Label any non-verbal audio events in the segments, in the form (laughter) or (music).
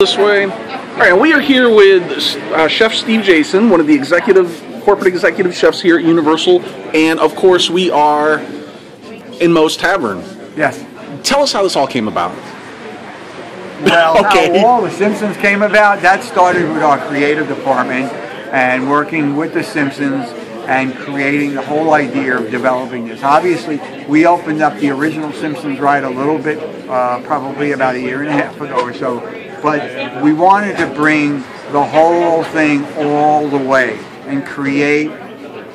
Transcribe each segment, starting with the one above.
this way. All right, we are here with uh, Chef Steve Jayson, one of the executive, corporate executive chefs here at Universal, and of course we are in Moe's Tavern. Yes. Tell us how this all came about. Well, (laughs) Okay. how all the Simpsons came about, that started with our creative department and working with the Simpsons and creating the whole idea of developing this. Obviously, we opened up the original Simpsons ride a little bit, uh, probably about a year and a half ago or so, but we wanted to bring the whole thing all the way and create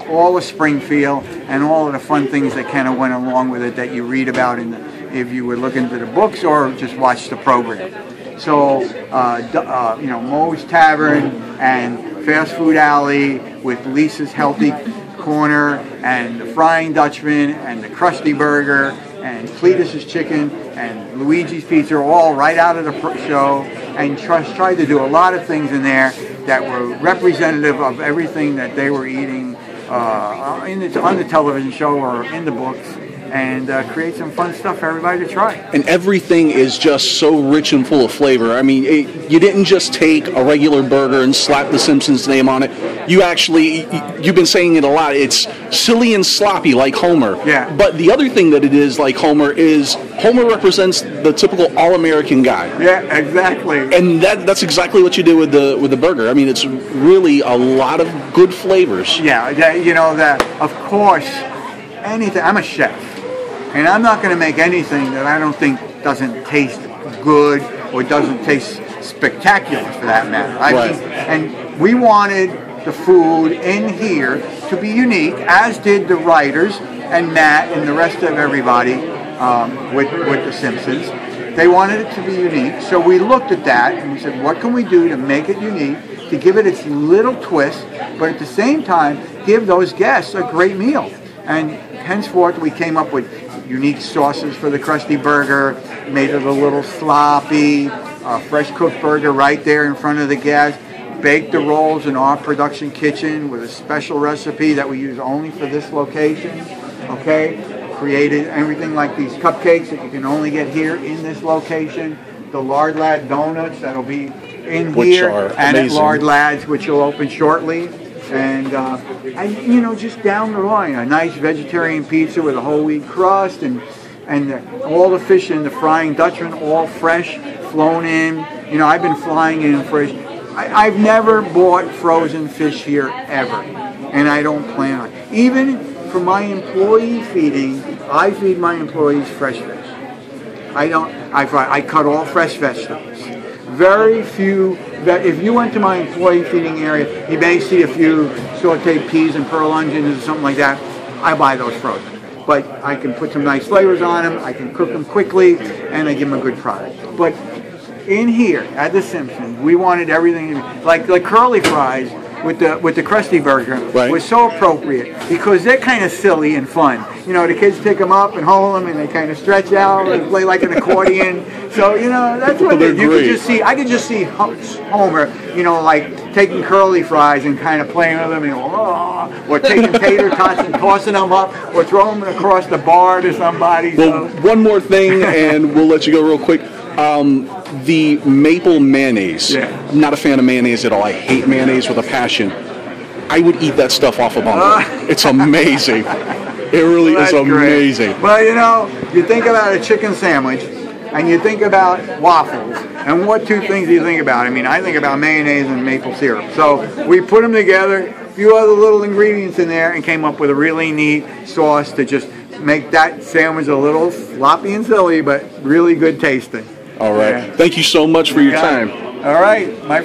all of Springfield and all of the fun things that kind of went along with it that you read about in the, if you were looking into the books or just watch the program. So, uh, uh, you know, Moe's Tavern and Fast Food Alley with Lisa's Healthy Corner and the Frying Dutchman and the Krusty Burger and Cletus's Chicken and Luigi's Pizza all right out of the show and tr- tried to do a lot of things in there that were representative of everything that they were eating uh, in the, on the television show or in the books and uh, create some fun stuff for everybody to try. And everything is just so rich and full of flavor. I mean, it, you didn't just take a regular burger and slap the Simpsons name on it. You actually, you've been saying it a lot. It's silly and sloppy like Homer. Yeah. But the other thing that it is like Homer is Homer represents the typical all-American guy. Yeah, exactly. and that that's exactly what you do with the with the burger. I mean, it's really a lot of good flavors. Yeah, you know that. Of course, anything. I'm a chef, and I'm not going to make anything that I don't think doesn't taste good or doesn't taste spectacular, for that matter. I Right. mean, and we wanted the food in here to be unique, as did the writers and Matt and the rest of everybody um, with with the Simpsons. They wanted it to be unique, so we looked at that and we said, what can we do to make it unique, to give it its little twist, but at the same time give those guests a great meal. And henceforth, we came up with unique sauces for the Krusty Burger, made it a little sloppy, a fresh cooked burger right there in front of the guests, baked the rolls in our production kitchen with a special recipe that we use only for this location. Okay, created everything like these cupcakes that you can only get here in this location. The Lard Lad donuts that'll be in Which here and at. Lard Lads, which will open shortly. And, uh, and you know, just down the line, a nice vegetarian pizza with a whole wheat crust and and the, all the fish in the Frying Dutchman, all fresh, flown in. You know, I've been flying in fresh. I, I've never bought frozen fish here ever, and I don't plan on. Even for my employee feeding, I feed my employees fresh fish. I don't. I fry. I cut all fresh vegetables. Very few. That if you went to my employee feeding area, you may see a few sautéed peas and pearl onions or something like that. I buy those frozen, but I can put some nice flavors on them. I can cook them quickly, and I give them a good product. But in here at the Simpsons, we wanted everything like like curly fries with the with the Krusty Burger Right. was so appropriate because they're kind of silly and fun. You know, the kids pick them up and hold them, and they kind of stretch out and play like an accordion. So you know, that's what They're you could just see. I could just see Homer, you know, like taking curly fries and kind of playing with them, and oh, or taking (laughs) tater tots and tossing them up, or throwing them across the bar to somebody. Well, so. one more thing, and we'll let you go real quick. Um, the maple mayonnaise. Yeah. I'm not a fan of mayonnaise at all. I hate mayonnaise with a passion. I would eat that stuff off a bundle. (laughs) it's amazing. It really is That's great. amazing. Well, you know, you think about a chicken sandwich, and you think about waffles, and what two things do you think about? I mean, I think about mayonnaise and maple syrup. So we put them together, a few other little ingredients in there, and came up with a really neat sauce to just make that sandwich a little sloppy and silly, but really good tasting. All right. Yeah. Thank you so much for your Got it. time. All right, my